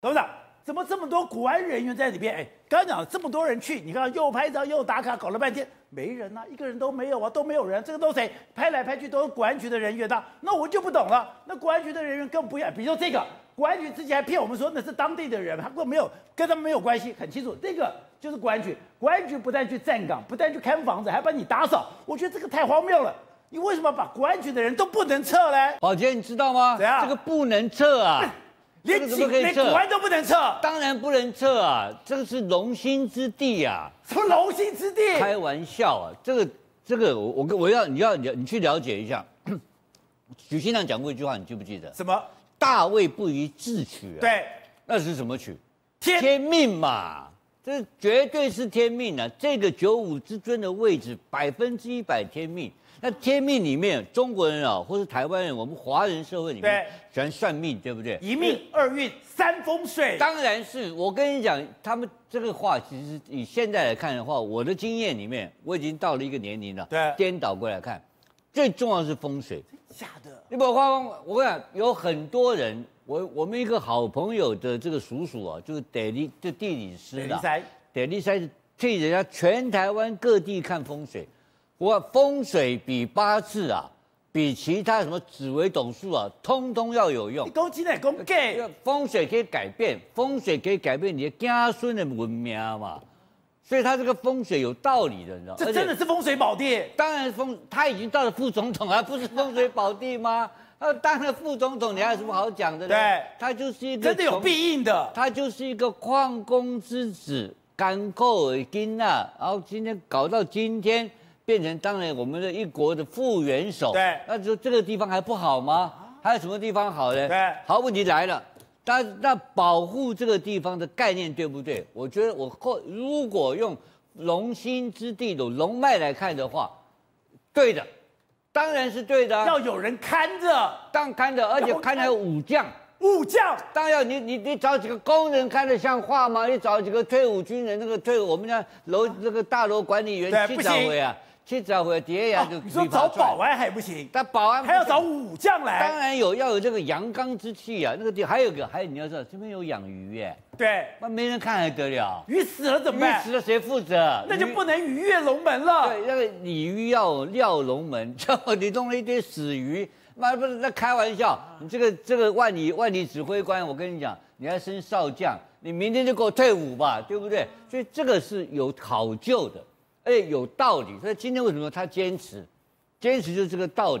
董事长，怎么这么多国安人员在里边？哎，刚刚讲了这么多人去，你看又拍照又打卡，搞了半天没人啊，一个人都没有啊，都没有人，这个都谁拍来拍去都是国安局的人员的，那我就不懂了。那国安局的人员更不要，比如说这个国安局之前还骗我们说那是当地的人，他根本没有跟他们没有关系，很清楚，这个就是国安局。国安局不但去站岗，不但去看房子，还帮你打扫，我觉得这个太荒谬了。你为什么把国安局的人都不能撤嘞？宝杰，你知道吗？怎样这个不能撤啊！连这个怎么警连可以撤国安都不能撤，当然不能撤啊！这个是龙兴之地啊！什么龙兴之地？开玩笑啊！这个这个，我我跟我要你要你你去了解一下。许先生讲过一句话，你记不记得？什么？大卫不宜自取啊！，对，那是什么取？天天命嘛，这绝对是天命啊！这个九五之尊的位置，百分之一百天命。那天命里面，中国人啊，或是台湾人，我们华人社会里面喜欢算命，对不对？一命二运三风水。当然是我跟你讲，他们这个话其实以现在来看的话，我的经验里面，我已经到了一个年龄了。对颠倒过来看，最重要的是风水。假的，你把花光，我跟你讲，有很多人，我我们一个好朋友的这个叔叔啊，就是地理就地理师的，雷山地理师是替人家全台湾各地看风水。我风水比八字啊，比其他什么紫微斗数啊，通通要有用你。攻击乃攻 gay，因为风水可以改变，风水可以改变你的家孙的文明嘛，所以他这个风水有道理的，你知道吗？这真的是风水宝地。当然风他已经到了副总统，还不是风水宝地吗？他当了副总统，你还有什么好讲的呢？对他就是一个真的有必应的，他就是一个矿工之子，甘寇尔金呐，然后今天搞到今天，变成当然我们的一国的副元首。对那就这个地方还不好吗？还有什么地方好呢？对好，问题来了，那那保护这个地方的概念对不对？我觉得我后如果用龙兴之地的龙脉来看的话，对的，当然是对的、啊，要有人看着当看着，而且看着武将。武将。当然你，你你找几个工人看着像话吗？你找几个退伍军人，那个退伍我们家楼那个大楼管理员七对不行早回啊，七早回底下就哦你说找保，安还不行，但保安还要找武将来当。然有要有这个阳刚之气啊，那个地还有个还有你要知道这边有养鱼耶，对，那没人看还得了？鱼死了怎么办鱼死？了谁负责？那就不能鱼跃龙门了。对，那个鲤鱼要有廖龙门，就你弄了一堆死鱼，妈不是那开玩笑，你这个这个万里万里指挥官，我跟你讲，你还升少将，你明天就给我退伍吧，对不对？所以这个是有考究的，哎有道理。所以今天为什么他坚持，坚持就是这个道理。